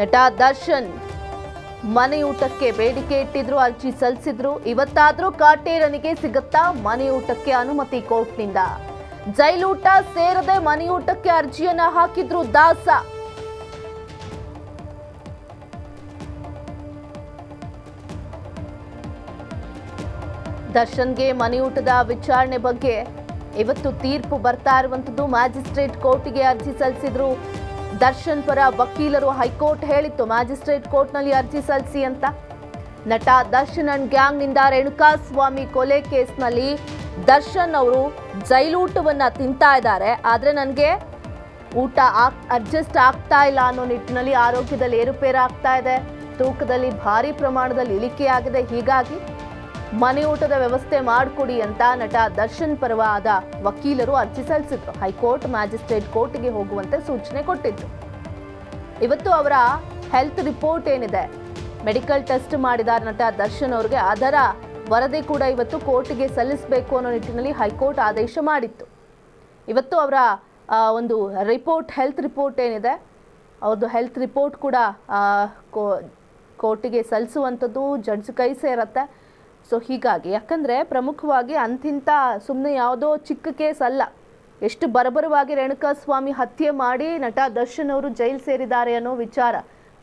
ನಟ ದರ್ಶನ್ ಮನೆಯೂಟಕ್ಕೆ ಬೇಡಿಕೆ ಇಟ್ಟಿದ್ರು, ಅರ್ಜಿ ಸಲ್ಲಿಸಿದ್ರು. ಇವತ್ತಾದ್ರೂ ಕಾಟೇರನಿಗೆ ಸಿಗುತ್ತಾ ಮನೆಯೂಟಕ್ಕೆ ಅನುಮತಿ ಕೋರ್ಟ್ನಿಂದ? ಜೈಲೂಟ ಸೇರದೆ ಮನೆಯೂಟಕ್ಕೆ ಅರ್ಜಿಯನ್ನ ಹಾಕಿದ್ರು ದಾಸ. ದರ್ಶನ್ಗೆ ಮನೆಯೂಟದ ವಿಚಾರಣೆ ಬಗ್ಗೆ ಇವತ್ತು ತೀರ್ಪು ಬರ್ತಾ ಇರುವಂತದ್ದು ಮ್ಯಾಜಿಸ್ಟ್ರೇಟ್ ಕೋರ್ಟ್ಗೆ ಅರ್ಜಿ ಸಲ್ಲಿಸಿದ್ರು. ದರ್ಶನ್ ಪರ ವಕೀಲರು ಹೈಕೋರ್ಟ್ ಹೇಳಿತ್ತು. ಮ್ಯಾಜಿಸ್ಟ್ರೇಟ್ ಕೋರ್ಟ್ನಲ್ಲಿ ಅರ್ಜಿ ಸಲ್ಲಿಸಿ ಅಂತ. ನಟ ದರ್ಶನ್ ಅಂಡ್ ಗ್ಯಾಂಗ್ನಿಂದ ರೇಣುಕಾಸ್ವಾಮಿ ಕೊಲೆ ಕೇಸ್ನಲ್ಲಿ ದರ್ಶನ್ ಅವರು ಜೈಲೂಟವನ್ನ ತಿಂತಾ ಇದ್ದಾರೆ. ಆದ್ರೆ ನನಗೆ ಊಟ ಅಡ್ಜಸ್ಟ್ ಆಗ್ತಾ ಇಲ್ಲ ಅನ್ನೋ ನಿಟ್ಟಿನಲ್ಲಿ ಆರೋಗ್ಯದಲ್ಲಿ ಏರುಪೇರು ಆಗ್ತಾ ಇದೆ. ತೂಕದಲ್ಲಿ ಭಾರಿ ಪ್ರಮಾಣದಲ್ಲಿ ಇಳಿಕೆಯಾಗಿದೆ. ಹೀಗಾಗಿ ಮನೆ ಊಟದ ವ್ಯವಸ್ಥೆ ಮಾಡಿಕೊಡಿ ಅಂತ ನಟ ದರ್ಶನ್ ಪರವಾದ ವಕೀಲರು ಅರ್ಜಿ ಸಲ್ಲಿಸಿದ್ರು. ಹೈಕೋರ್ಟ್ ಮ್ಯಾಜಿಸ್ಟ್ರೇಟ್ ಕೋರ್ಟ್ಗೆ ಹೋಗುವಂತೆ ಸೂಚನೆ ಕೊಟ್ಟಿದ್ರು. ಇವತ್ತು ಅವರ ಹೆಲ್ತ್ ರಿಪೋರ್ಟ್ ಏನಿದೆ? ಮೆಡಿಕಲ್ ಟೆಸ್ಟ್ ಮಾಡಿದ ನಟ ದರ್ಶನ್ ಅವರಿಗೆ ಅದರ ವರದಿ ಕೂಡ ಇವತ್ತು ಕೋರ್ಟ್ಗೆ ಸಲ್ಲಿಸಬೇಕು ಅನ್ನೋ ನಿಟ್ಟಿನಲ್ಲಿ ಹೈಕೋರ್ಟ್ ಆದೇಶ ಮಾಡಿತ್ತು. ಇವತ್ತು ಅವರ ಒಂದು ರಿಪೋರ್ಟ್, ಹೆಲ್ತ್ ರಿಪೋರ್ಟ್ ಏನಿದೆ? ಅವ್ರದ್ದು ಹೆಲ್ತ್ ರಿಪೋರ್ಟ್ ಕೂಡ ಕೋರ್ಟಿಗೆ ಸಲ್ಲಿಸುವಂಥದ್ದು ಜಡ್ಜ್ ಕೈ ಸೇರತ್ತೆ. ಸೊ ಹೀಗಾಗಿ, ಯಾಕಂದರೆ ಪ್ರಮುಖವಾಗಿ ಅಂತಿಂತ ಸುಮ್ಮನೆ ಯಾವುದೋ ಚಿಕ್ಕ ಕೇಸ್ ಅಲ್ಲ. ಎಷ್ಟು ಬರಬರವಾಗಿ ರೇಣುಕಾಸ್ವಾಮಿ ಹತ್ಯೆ ಮಾಡಿ ನಟ ದರ್ಶನ್ ಅವರು ಜೈಲು ಸೇರಿದ್ದಾರೆ ಅನ್ನೋ ವಿಚಾರ.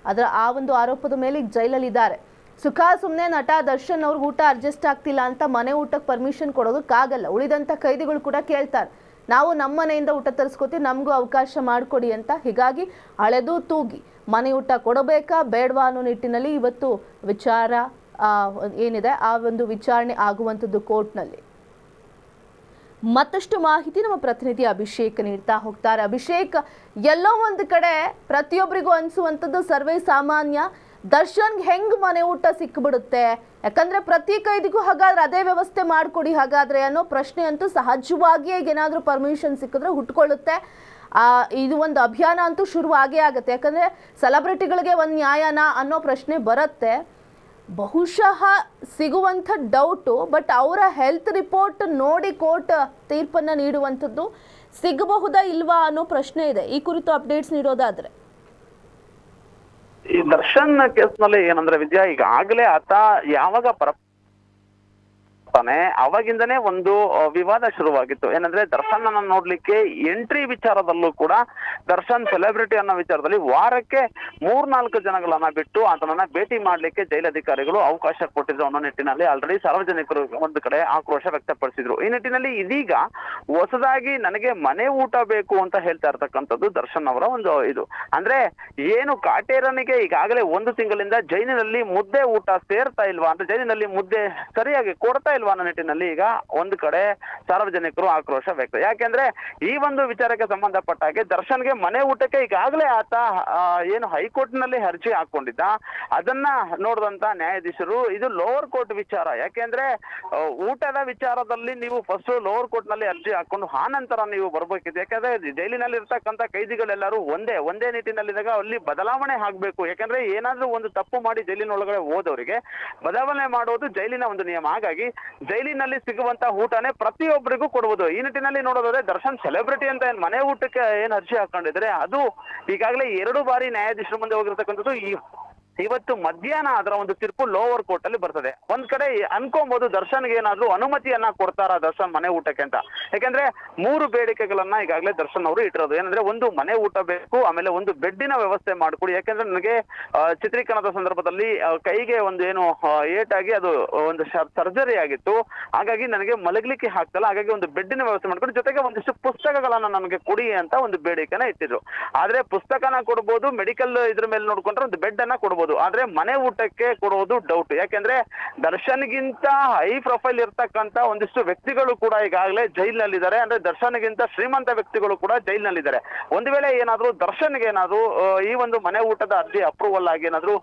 ಅದರ ಆ ಒಂದು ಆರೋಪದ ಮೇಲೆ ಈಗ ಜೈಲಲ್ಲಿದ್ದಾರೆ. ಸುಖ ಸುಮ್ಮನೆ ನಟ ದರ್ಶನ್ ಅವ್ರಿಗೆ ಊಟ ಅಡ್ಜಸ್ಟ್ ಆಗ್ತಿಲ್ಲ ಅಂತ ಮನೆ ಊಟಕ್ಕೆ ಪರ್ಮಿಷನ್ ಕೊಡೋದಕ್ಕಾಗಲ್ಲ ಉಳಿದಂಥ ಕೈದಿಗಳು ಕೂಡ ಕೇಳ್ತಾರೆ. ನಾವು ನಮ್ಮ ಮನೆಯಿಂದ ಊಟ ತರಿಸ್ಕೊತೀವಿ, ನಮಗೂ ಅವಕಾಶ ಮಾಡಿಕೊಡಿ ಅಂತ. ಹೀಗಾಗಿ ಅಳೆದು ತೂಗಿ ಮನೆ ಊಟ ಕೊಡಬೇಕಾ ಬೇಡವಾ ಅನ್ನೋ ನಿಟ್ಟಿನಲ್ಲಿ ಇವತ್ತು ವಿಚಾರ ಏನಿದೆ? ಆ ಒಂದು ವಿಚಾರಣೆ ಆಗುವಂಥದ್ದು ಕೋರ್ಟ್ನಲ್ಲಿ. ಮತ್ತಷ್ಟು ಮಾಹಿತಿ ನಮ್ಮ ಪ್ರತಿನಿಧಿ ಅಭಿಷೇಕ್ ನೀಡ್ತಾ ಹೋಗ್ತಾರೆ. ಅಭಿಷೇಕ್, ಎಲ್ಲೋ ಒಂದು ಕಡೆ ಪ್ರತಿಯೊಬ್ಬರಿಗೂ ಅನಿಸುವಂಥದ್ದು ಸರ್ವೇ ಸಾಮಾನ್ಯ. ದರ್ಶನ್ಗೆ ಹೆಂಗ್ ಮನೆ ಊಟ ಸಿಕ್ಬಿಡುತ್ತೆ? ಯಾಕಂದ್ರೆ ಪ್ರತಿ ಕೈದಿಗೂ ಹಾಗಾದ್ರೆ ಅದೇ ವ್ಯವಸ್ಥೆ ಮಾಡಿಕೊಡಿ ಹಾಗಾದ್ರೆ ಅನ್ನೋ ಪ್ರಶ್ನೆ ಅಂತೂ ಸಹಜವಾಗಿಯೇ ಏನಾದರೂ ಪರ್ಮಿಷನ್ ಸಿಕ್ಕಿದ್ರೆ ಹುಟ್ಕೊಳ್ಳುತ್ತೆ. ಇದು ಒಂದು ಅಭಿಯಾನ ಅಂತೂ ಶುರು ಆಗೇ ಆಗುತ್ತೆ. ಯಾಕಂದ್ರೆ ಸೆಲೆಬ್ರಿಟಿಗಳಿಗೆ ಒಂದು ನ್ಯಾಯನ ಅನ್ನೋ ಪ್ರಶ್ನೆ ಬರುತ್ತೆ. ಬಹುಶಃ ಸಿಗುವಂಥ ಡೌಟು ಬಟ್ ಅವರ ಹೆಲ್ತ್ ರಿಪೋರ್ಟ್ ನೋಡಿ ಕೋರ್ಟ್ ತೀರ್ಪನ್ನು ನೀಡುವಂಥದ್ದು ಸಿಗಬಹುದಾ ಇಲ್ವಾ ಅನ್ನೋ ಪ್ರಶ್ನೆ ಇದೆ. ಈ ಕುರಿತು ಅಪ್ಡೇಟ್ಸ್ ನೀಡೋದಾದ್ರೆ. ಈ ದರ್ಶನ್ ಕೇಸ್ನಲ್ಲಿ ಏನಂದ್ರೆ ವಿದ್ಯಾ, ಈಗಾಗಲೇ ಆತ ಯಾವಾಗ ಪರ ತಾನೆ. ಅವಾಗಿಂದನೇ ಒಂದು ವಿವಾದ ಶುರುವಾಗಿತ್ತು. ಏನಂದ್ರೆ ದರ್ಶನ್ ಅನ್ನ ನೋಡ್ಲಿಕ್ಕೆ ಎಂಟ್ರಿ ವಿಚಾರದಲ್ಲೂ ಕೂಡ ದರ್ಶನ್ ಸೆಲೆಬ್ರಿಟಿ ಅನ್ನೋ ವಿಚಾರದಲ್ಲಿ ವಾರಕ್ಕೆ ಮೂರ್ನಾಲ್ಕು ಜನಗಳನ್ನ ಬಿಟ್ಟು ಆತನನ್ನ ಭೇಟಿ ಮಾಡ್ಲಿಕ್ಕೆ ಜೈಲಧಿಕಾರಿಗಳು ಅವಕಾಶ ಕೊಟ್ಟಿದ್ರು ಅನ್ನೋ ನಿಟ್ಟಿನಲ್ಲಿ ಆಲ್ರೆಡಿ ಸಾರ್ವಜನಿಕರು ಒಂದು ಕಡೆ ಆಕ್ರೋಶ ವ್ಯಕ್ತಪಡಿಸಿದ್ರು. ಈ ನಿಟ್ಟಿನಲ್ಲಿ ಇದೀಗ ಹೊಸದಾಗಿ ನನಗೆ ಮನೆ ಊಟ ಬೇಕು ಅಂತ ಹೇಳ್ತಾ ಇರ್ತಕ್ಕಂಥದ್ದು ದರ್ಶನ್ ಅವರ ಒಂದು ಇದು. ಅಂದ್ರೆ ಏನು ಕಾಟೇರನಿಗೆ ಈಗಾಗಲೇ ಒಂದು ತಿಂಗಳಿಂದ ಜೈಲಿನಲ್ಲಿ ಮುದ್ದೆ ಊಟ ಸೇರ್ತಾ ಇಲ್ವಾ ಅಂತ, ಜೈಲಿನಲ್ಲಿ ಮುದ್ದೆ ಸರಿಯಾಗಿ ಕೊಡ್ತಾ ಇಲ್ವಾ ಅನ್ನೋ ನಿಟ್ಟಿನಲ್ಲಿ ಈಗ ಒಂದು ಕಡೆ ಸಾರ್ವಜನಿಕರು ಆಕ್ರೋಶ ವ್ಯಕ್ತ ಯಾಕೆಂದ್ರೆ ಈ ಒಂದು ವಿಚಾರಕ್ಕೆ ಸಂಬಂಧಪಟ್ಟ ಹಾಗೆ ದರ್ಶನ್ಗೆ ಮನೆ ಊಟಕ್ಕೆ ಈಗಾಗಲೇ ಆತ ಏನು ಹೈಕೋರ್ಟ್ನಲ್ಲಿ ಅರ್ಜಿ ಹಾಕೊಂಡಿದ್ದ ಅದನ್ನ ನೋಡಿದಂತ ನ್ಯಾಯಾಧೀಶರು, ಇದು ಲೋವರ್ ಕೋರ್ಟ್ ವಿಚಾರ. ಯಾಕೆಂದ್ರೆ ಊಟದ ವಿಚಾರದಲ್ಲಿ ನೀವು ಫಸ್ಟ್ ಲೋವರ್ ಕೋರ್ಟ್ನಲ್ಲಿ ಅರ್ಜಿ ಹಾಕೊಂಡು ಆ ನಂತರ ನೀವು ಬರಬೇಕಿತ್ತು. ಯಾಕಂದ್ರೆ ಜೈಲಿನಲ್ಲಿ ಇರ್ತಕ್ಕಂಥ ಕೈದಿಗಳೆಲ್ಲರೂ ಒಂದೇ ಒಂದೇ ನಿಟ್ಟಿನಲ್ಲಿದ್ದಾಗ ಅಲ್ಲಿ ಬದಲಾವಣೆ ಆಗ್ಬೇಕು. ಯಾಕಂದ್ರೆ ಏನಾದ್ರೂ ಒಂದು ತಪ್ಪು ಮಾಡಿ ಜೈಲಿನ ಒಳಗಡೆ ಹೋದವರಿಗೆ ಬದಲಾವಣೆ ಮಾಡೋದು ಜೈಲಿನ ಒಂದು ನಿಯಮ. ಹಾಗಾಗಿ ಜೈಲಿನಲ್ಲಿ ಸಿಗುವಂತ ಊಟನೇ ಪ್ರತಿಯೊಬ್ಬರಿಗೂ ಕೊಡುವುದು. ಈ ನಿಟ್ಟಿನಲ್ಲಿ ನೋಡೋದಾದ್ರೆ ದರ್ಶನ್ ಸೆಲೆಬ್ರಿಟಿ ಅಂತ ಏನ್ ಮನೆ ಊಟಕ್ಕೆ ಏನ್ ಅರ್ಜಿ ಹಾಕೊಂಡಿದ್ರೆ ಅದು ಈಗಾಗಲೇ ಎರಡು ಬಾರಿ ನ್ಯಾಯಾಧೀಶರ ಮುಂದೆ ಹೋಗಿರ್ತಕ್ಕಂಥದ್ದು. ಈ ಇವತ್ತು ಮಧ್ಯಾಹ್ನ ಅದರ ಒಂದು ತೀರ್ಪು ಲೋವರ್ ಕೋರ್ಟ್ ಅಲ್ಲಿ ಬರ್ತದೆ. ಒಂದ್ ಕಡೆ ಅನ್ಕೊಬಹುದು ದರ್ಶನ್ಗೆ ಏನಾದ್ರೂ ಅನುಮತಿಯನ್ನ ಕೊಡ್ತಾರ ದರ್ಶನ್ ಮನೆ ಊಟಕ್ಕೆ ಅಂತ. ಯಾಕಂದ್ರೆ ಮೂರು ಬೇಡಿಕೆಗಳನ್ನ ಈಗಾಗಲೇ ದರ್ಶನ್ ಅವರು ಇಟ್ಟಿರೋದು. ಏನಂದ್ರೆ ಒಂದು ಮನೆ ಊಟ ಬೇಕು, ಆಮೇಲೆ ಒಂದು ಬೆಡ್ಡಿನ ವ್ಯವಸ್ಥೆ ಮಾಡ್ಕೊಡಿ. ಯಾಕಂದ್ರೆ ನನಗೆ ಚಿತ್ರೀಕರಣದ ಸಂದರ್ಭದಲ್ಲಿ ಕೈಗೆ ಒಂದು ಏನು ಏಟಾಗಿ ಅದು ಒಂದು ಸರ್ಜರಿ ಆಗಿತ್ತು. ಹಾಗಾಗಿ ನನಗೆ ಮಲಗಲಿಕ್ಕೆ ಹಾಕ್ತಲ್ಲ ಹಾಗಾಗಿ ಒಂದು ಬೆಡ್ಡಿನ ವ್ಯವಸ್ಥೆ ಮಾಡ್ಕೊಂಡು. ಜೊತೆಗೆ ಒಂದಿಷ್ಟು ಪುಸ್ತಕಗಳನ್ನ ನನಗೆ ಕೊಡಿ ಅಂತ ಒಂದು ಬೇಡಿಕೆನ ಇಟ್ಟಿದ್ರು. ಆದ್ರೆ ಪುಸ್ತಕನ ಕೊಡ್ಬೋದು, ಮೆಡಿಕಲ್ ಇದ್ರ ಮೇಲೆ ನೋಡ್ಕೊಂಡ್ರೆ ಒಂದು ಬೆಡ್ ಅನ್ನ ಕೊಡ್ಬೋದು. ಆದ್ರೆ ಮನೆ ಊಟಕ್ಕೆ ಕೊಡೋದು ಡೌಟ್ ಯಾಕೆಂದ್ರೆ ದರ್ಶನ್ಗಿಂತ ಹೈ ಪ್ರೊಫೈಲ್ ಇರ್ತಕ್ಕಂತ ಒಂದಿಷ್ಟು ವ್ಯಕ್ತಿಗಳು ಕೂಡ ಈಗಾಗಲೇ ಜೈಲಿನಲ್ಲಿದ್ದಾರೆ. ಅಂದ್ರೆ ದರ್ಶನ್ಗಿಂತ ಶ್ರೀಮಂತ ವ್ಯಕ್ತಿಗಳು ಕೂಡ ಜೈಲ್ನಲ್ಲಿದ್ದಾರೆ. ಒಂದು ವೇಳೆ ಏನಾದ್ರೂ ದರ್ಶನ್ಗೆ ಏನಾದ್ರು ಈ ಒಂದು ಮನೆ ಊಟದ ಅರ್ಜಿ ಅಪ್ರೂವಲ್ ಆಗಿ ಏನಾದ್ರು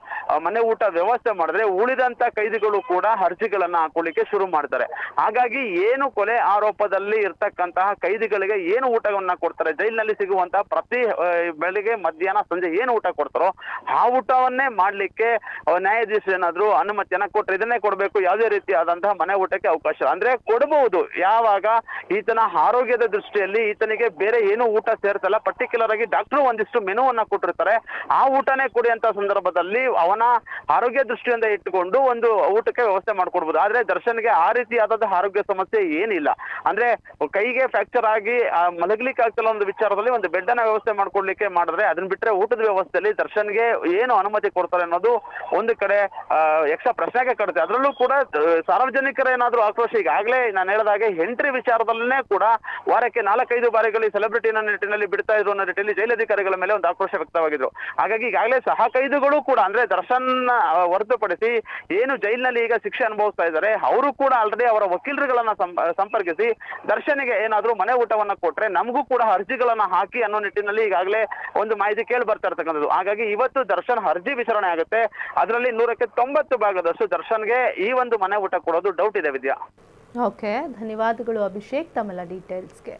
ಮನೆ ಊಟ ವ್ಯವಸ್ಥೆ ಮಾಡಿದ್ರೆ ಉಳಿದಂತ ಕೈದಿಗಳು ಕೂಡ ಅರ್ಜಿಗಳನ್ನ ಹಾಕೊಳ್ಳಿಕ್ಕೆ ಶುರು ಮಾಡ್ತಾರೆ. ಹಾಗಾಗಿ ಏನು ಕೊಲೆ ಆರೋಪದಲ್ಲಿ ಇರ್ತಕ್ಕಂತಹ ಕೈದಿಗಳಿಗೆ ಏನು ಊಟವನ್ನ ಕೊಡ್ತಾರೆ? ಜೈಲಿನಲ್ಲಿ ಸಿಗುವಂತಹ ಪ್ರತಿ ಬೆಳಿಗ್ಗೆ, ಮಧ್ಯಾಹ್ನ, ಸಂಜೆ ಏನು ಊಟ ಕೊಡ್ತಾರೋ ಆ ಊಟವನ್ನೇ ಮಾಡ್ಲಿಕ್ಕೆ ನ್ಯಾಯಾಧೀಶರು ಏನಾದ್ರು ಅನುಮತಿಯನ್ನ ಕೊಟ್ಟರೆ ಇದನ್ನೇ ಕೊಡಬೇಕು, ಯಾವುದೇ ರೀತಿಯಾದಂತಹ ಮನೆ ಊಟಕ್ಕೆ ಅವಕಾಶ. ಅಂದ್ರೆ ಕೊಡಬಹುದು ಯಾವಾಗ ಈತನ ಆರೋಗ್ಯದ ದೃಷ್ಟಿಯಲ್ಲಿ ಈತನಿಗೆ ಬೇರೆ ಏನು ಊಟ ಸೇರ್ತಲ್ಲ ಪರ್ಟಿಕ್ಯುಲರ್ ಆಗಿ ಡಾಕ್ಟರ್ ಒಂದಿಷ್ಟು ಮೆನುವನ್ನ ಕೊಟ್ಟಿರ್ತಾರೆ. ಆ ಊಟನೇ ಕೊಡಿ ಅಂತ ಸಂದರ್ಭದಲ್ಲಿ ಅವನ ಆರೋಗ್ಯ ದೃಷ್ಟಿಯಿಂದ ಇಟ್ಟುಕೊಂಡು ಒಂದು ಊಟಕ್ಕೆ ವ್ಯವಸ್ಥೆ ಮಾಡ್ಕೊಡ್ಬೋದು. ಆದ್ರೆ ದರ್ಶನ್ಗೆ ಆ ರೀತಿಯಾದಂತಹ ಆರೋಗ್ಯ ಸಮಸ್ಯೆ ಏನಿಲ್ಲ. ಅಂದ್ರೆ ಕೈಗೆ ಫ್ರಾಕ್ಚರ್ ಆಗಿ ಮಲಗ್ಲಿಕ್ಕೆ ಆಗ್ತಿಲ್ಲ ಒಂದು ವಿಚಾರದಲ್ಲಿ ಒಂದು ಬೆಡ್ ಅನ್ನ ವ್ಯವಸ್ಥೆ ಮಾಡ್ಕೊಡ್ಲಿಕ್ಕೆ ಮಾಡಿದ್ರೆ ಅದನ್ನ ಬಿಟ್ರೆ ಊಟದ ವ್ಯವಸ್ಥೆಯಲ್ಲಿ ದರ್ಶನ್ಗೆ ಏನು ಅನುಮತಿ ಕೊಡ್ತಾರೆ ಅನ್ನೋದು ಒಂದು ಕಡೆ ಯಕ್ಷ ಪ್ರಶ್ನೆಗೆ ಕಡುತ್ತೆ ಅದರಲ್ಲೂ ಕೂಡ ಸಾರ್ವಜನಿಕರ ಏನಾದ್ರೂ ಆಕ್ರೋಶ, ಈಗಾಗಲೇ ನಾನು ಹೇಳಿದಾಗೆ ಎಂಟ್ರಿ ವಿಚಾರದಲ್ಲೇ ಕೂಡ ವಾರಕ್ಕೆ ನಾಲ್ಕೈದು ಬಾರಿಗಳು ಸೆಲೆಬ್ರಿಟಿನ ನಿಟ್ಟಿನಲ್ಲಿ ಬಿಡ್ತಾ ಇದ್ರು ಅನ್ನೋ ನಿಟ್ಟಿನಲ್ಲಿ ಜೈಲಧಿಕಾರಿಗಳ ಮೇಲೆ ಒಂದು ಆಕ್ರೋಶ ವ್ಯಕ್ತವಾಗಿದ್ರು. ಹಾಗಾಗಿ ಈಗಾಗಲೇ ಸಹ ಕೈದುಗಳು ಕೂಡ ಅಂದ್ರೆ ದರ್ಶನ್ ಹೊರತುಪಡಿಸಿ ಏನು ಜೈಲಿನಲ್ಲಿ ಈಗ ಶಿಕ್ಷೆ ಅನುಭವಿಸ್ತಾ ಇದ್ದಾರೆ, ಅವರು ಕೂಡ ಆಲ್ರೆಡಿ ಅವರ ವಕೀಲರುಗಳನ್ನ ಸಂಪರ್ಕಿಸಿ ದರ್ಶನಿಗೆ ಏನಾದ್ರೂ ಮನೆ ಊಟವನ್ನ ಕೊಟ್ರೆ ನಮಗೂ ಕೂಡ ಅರ್ಜಿಗಳನ್ನ ಹಾಕಿ ಅನ್ನೋ ನಿಟ್ಟಿನಲ್ಲಿ ಈಗಾಗಲೇ ಒಂದು ಮಾಹಿತಿ ಕೇಳಿ ಬರ್ತಾ ಇರ್ತಕ್ಕಂಥದ್ದು. ಹಾಗಾಗಿ ಇವತ್ತು ದರ್ಶನ್ ಅರ್ಜಿ ವಿಚಾರಣೆ ಆಗುತ್ತೆ. ಅದರಲ್ಲಿ ನೂರಕ್ಕೆ ತೊಂಬತ್ತು ಭಾಗದಷ್ಟು ದರ್ಶನ್ಗೆ ಈ ಒಂದು ಮನೆ ಊಟ ಕೊಡೋದು ಡೌಟ್ ಇದೆ ವಿದ್ಯಾ. ಓಕೆ ಧನ್ಯವಾದಗಳು ಅಭಿಷೇಕ್ ತಮ್ಮೆಲ್ಲ ಡೀಟೇಲ್ಸ್ಗೆ